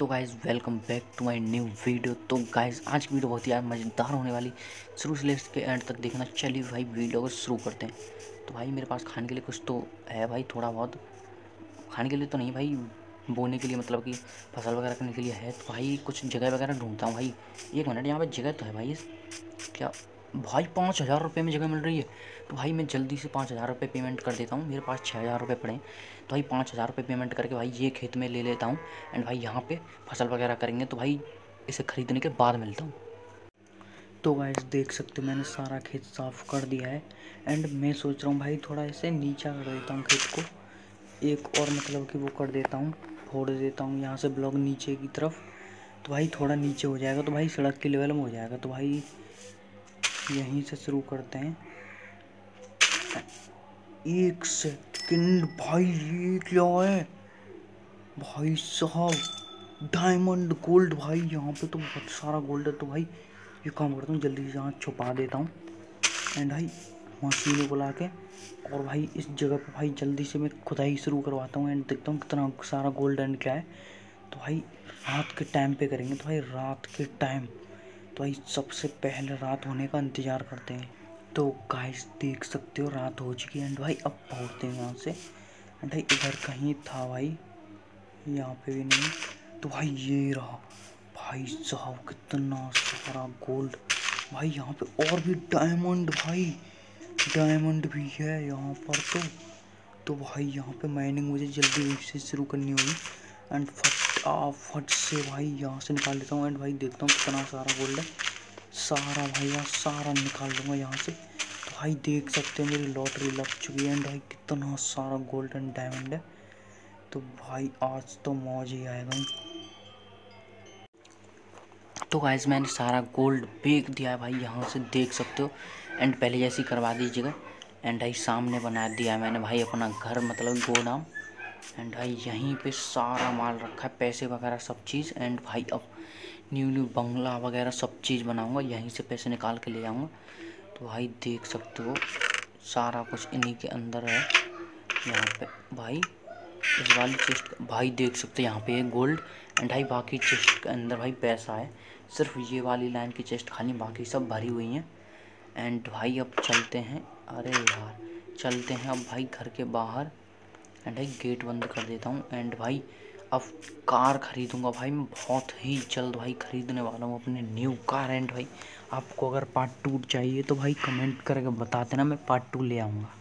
तो guys welcome back to my new video तो guys आज की वीडियो बहुत ही यार मज़ेदार होने वाली। शुरू से लेकर के एंड तक देखना। चलिए भाई वीडियो को शुरू करते हैं। तो भाई, मेरे पास खाने के लिए कुछ तो है भाई, थोड़ा बहुत। खाने के लिए तो नहीं भाई, बोने के लिए मतलब कि फ़सल वगैरह करने के लिए है। तो भाई, कुछ जगह वगैरह ढूंढता हूँ भाई। एक मिनट, यहाँ पर जगह तो है भाई। क्या भाई, पाँच हज़ार रुपये में जगह मिल रही है। तो भाई, मैं जल्दी से पाँच हज़ार रुपये पेमेंट कर देता हूँ। मेरे पास छः हज़ार रुपये पड़े तो भाई, पाँच हज़ार रुपये पेमेंट करके भाई, ये खेत में ले लेता हूँ एंड भाई, यहाँ पे फ़सल वगैरह करेंगे। तो भाई, इसे ख़रीदने के बाद मिलता हूँ। तो भाई देख सकते हो, मैंने सारा खेत साफ़ कर दिया है एंड मैं सोच रहा हूँ भाई, थोड़ा इसे नीचा कर देता हूँ खेत को। एक और मतलब कि वो कर देता हूँ, फोड़ देता हूँ यहाँ से ब्लॉक नीचे की तरफ़। तो भाई, थोड़ा नीचे हो जाएगा। तो भाई, सड़क के लेवल में हो जाएगा। तो भाई यहीं से शुरू करते हैं। एक सेकंड भाई, ये क्या है? भाई साहब डायमंड गोल्ड भाई, यहाँ पे तो बहुत सारा गोल्ड है। तो भाई, ये काम करता हूँ, जल्दी से यहाँ छुपा देता हूँ। एंड भाई, मशीनों को ला के, और भाई, इस जगह पे भाई, जल्दी से मैं खुदाई शुरू करवाता हूँ एंड देखता हूँ कितना सारा गोल्ड एंड क्या है। तो भाई, रात के टाइम पे करेंगे तो भाई, रात के टाइम भाई, सबसे पहले रात होने का इंतज़ार करते हैं। तो गाइस देख सकते हो, रात हो चुकी है। एंड भाई, अब पहुँचते हैं यहाँ से। एंड भाई, इधर कहीं था भाई। यहाँ पे भी नहीं। तो भाई, ये रहा। भाई साहब, कितना सारा गोल्ड भाई, यहाँ पे और भी डायमंड भाई। डायमंड भी है यहाँ पर तो। तो भाई, यहाँ पे माइनिंग मुझे जल्दी से शुरू करनी होगी। एंड फटाफट से भाई यहाँ से निकाल लेता हूँ एंड भाई देखता हूँ कितना सारा गोल्ड है। सारा भाई यहाँ सारा निकाल लूँगा यहाँ से। तो भाई देख सकते हैं, मेरी लॉटरी लग चुकी है एंड भाई कितना सारा गोल्ड एंड डायमंड है। तो भाई आज तो मौज ही आएगा। तो गाइज़ मैंने सारा गोल्ड बेच दिया है भाई, यहाँ से देख सकते हो। एंड पहले जैसी करवा दीजिएगा। एंड भाई सामने बना दिया मैंने, भाई अपना घर मतलब गोदाम एंड भाई, यहीं पे सारा माल रखा है, पैसे वगैरह सब चीज़। एंड भाई, अब न्यू न्यू बंगला वगैरह सब चीज़ बनाऊँगा, यहीं से पैसे निकाल के ले जाऊँगा तो भाई, देख सकते हो, सारा कुछ इन्हीं के अंदर है। यहाँ पे भाई, इस वाली चेस्ट भाई, देख सकते हो, यहाँ पे गोल्ड एंड भाई, बाकी चेस्ट के अंदर भाई, पैसा है। सिर्फ़ ये वाली लाइन की चेस्ट खाली, बाकी सब भरी हुई हैं। एंड भाई, अब चलते हैं। अरे यार, चलते हैं अब भाई, घर के बाहर। एंड भाई गेट बंद कर देता हूँ। एंड भाई, अब कार खरीदूँगा भाई। मैं बहुत ही जल्द भाई ख़रीदने वाला हूँ अपने न्यू कार एंड भाई। आपको अगर पार्ट टू चाहिए तो भाई कमेंट करके बता देना। मैं पार्ट टू ले आऊँगा।